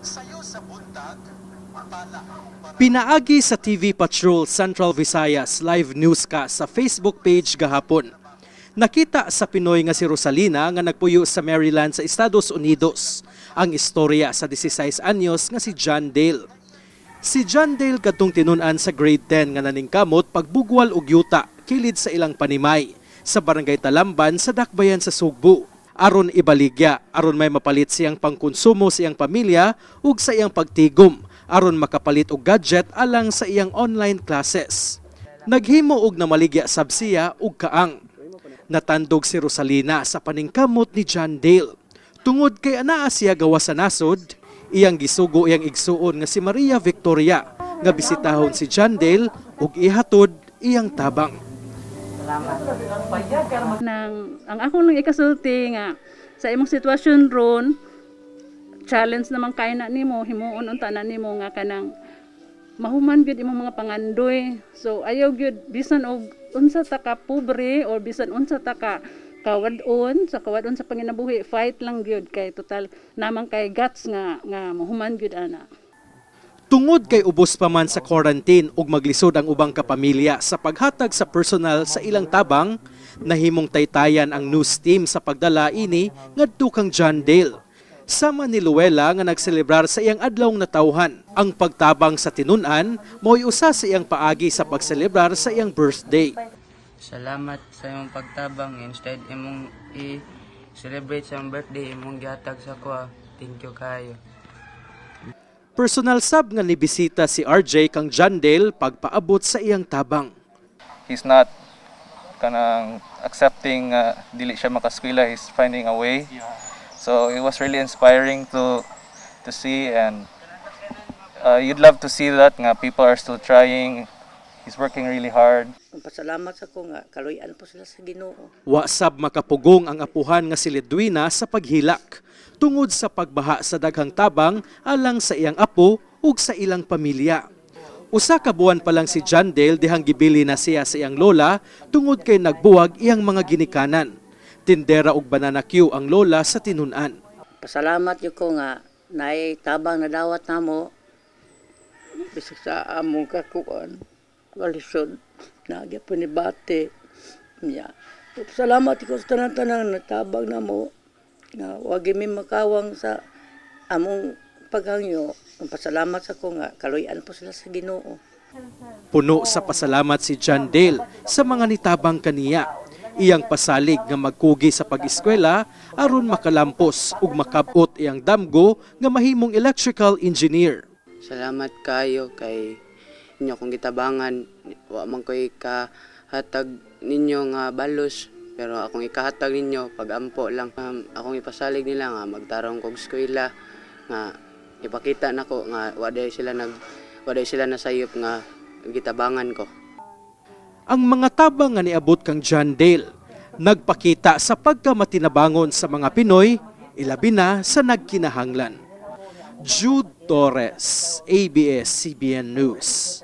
Sayo sa buntag, pala. Pinaagi sa TV Patrol Central Visayas live newscast sa Facebook page gahapon. Nakita sa Pinoy nga si Rosalina nga nagpuyo sa Maryland sa Estados Unidos ang istorya sa 16 anyos nga si John Dale. Si John Dale katong tinunan sa grade 10 nga naningkamot pagbugwal og yuta kilid sa ilang panimay sa barangay Talamban sa Dakbayan sa Sugbo. Aron ibaligya, aron may mapalit siyang pangkonsumo sa iyang pamilya ug sa iyang pagtigom aron makapalit og gadget alang sa iyang online classes. Naghimo og namaligya sab siya og kaang. Natandog si Rosalina sa paningkamot ni John Dale. Tungod kay anaa siya gawa sa nasod, iyang gisugo iyang igsuon nga si Maria Victoria nga bisitahon si John Dale ug ihatod iyang tabang. Nang ang ako nang ikasulti nga sa imong sitwasyon ron challenge naman kay na nimo himuon unta na nimo nga kanang mahuman gyud imong mga pangandoy. So ayaw gyud bisan og unsa ta ka pobre or bisan unsa ta ka kawadon sa kawadon sa panginabuhi fight lang gyud kay total namang kay guts nga nga mahuman gyud ana Tungod kay ubos pa man sa quarantine ug maglisod ang ubang kapamilya sa paghatag sa personal sa ilang tabang, nahimong taytayan ang news team sa pagdala ini ngadto kang John Dale. Sama ni Luella nga nagselebrar sa iyang adlawng natawhan. Ang pagtabang sa tinunan mo'y usa sa iyang paagi sa pagselebrar sa iyang birthday. Salamat sa imong pagtabang instead imong i-celebrate sa birthday imong gihatag sa kuha. Thank you kayo. Personal sub nga nibisita si RJ kang John Dale pagpaabot sa iyang tabang. he's not kanang accepting uh, dili siya makaskwela he's finding a way. So it was really inspiring to to see and uh, you'd love to see that nga people are still trying. He's working really hard Pasalamat sa ko nga kaluyan po sila sa Ginoo. Wa sab makapugong ang apuhan nga si Lidwina sa paghilak tungod sa pagbaha sa daghang tabang alang sa iyang apo ug sa ilang pamilya. Usa ka buwan pa lang si John Dale dihang gibili na siya sa iyang lola tungod kay nagbuwag iyang mga ginikanan. Tindera ug banana Q ang lola sa tinunan. Pasalamat yo ko nga naay tabang na dawat namo bisag sa among kakuan kalisod nagya po ni bate niya. Salamat ko sa tanan-tanan na tabang namo nga wag mi makawang sa among paghangyo. Pasalamat sa ko nga kaluyan po sila sa Ginoo. Puno sa pasalamat si John Dale sa mga nitabang kaniya. Iyang pasalig nga magkugi sa pag-eskwela aron makalampos ug makabot iyang damgo nga mahimong electrical engineer. Salamat kayo kay inyo kong gitabangan. Wa man ko ikahatag ninyo nga balos pero akong ikahatag ninyo pag-ampo lang um, akong ipasalig nila nga magtarong kog eskwela nga ipakita nako nga waday sila nag waday sila nasayop nga gitabangan ko. Ang mga tabang nga niabot kang John Dale nagpakita sa pagkamatinabangon sa mga Pinoy, ilabi na sa nagkinahanglan. Jude Torres, ABS-CBN News.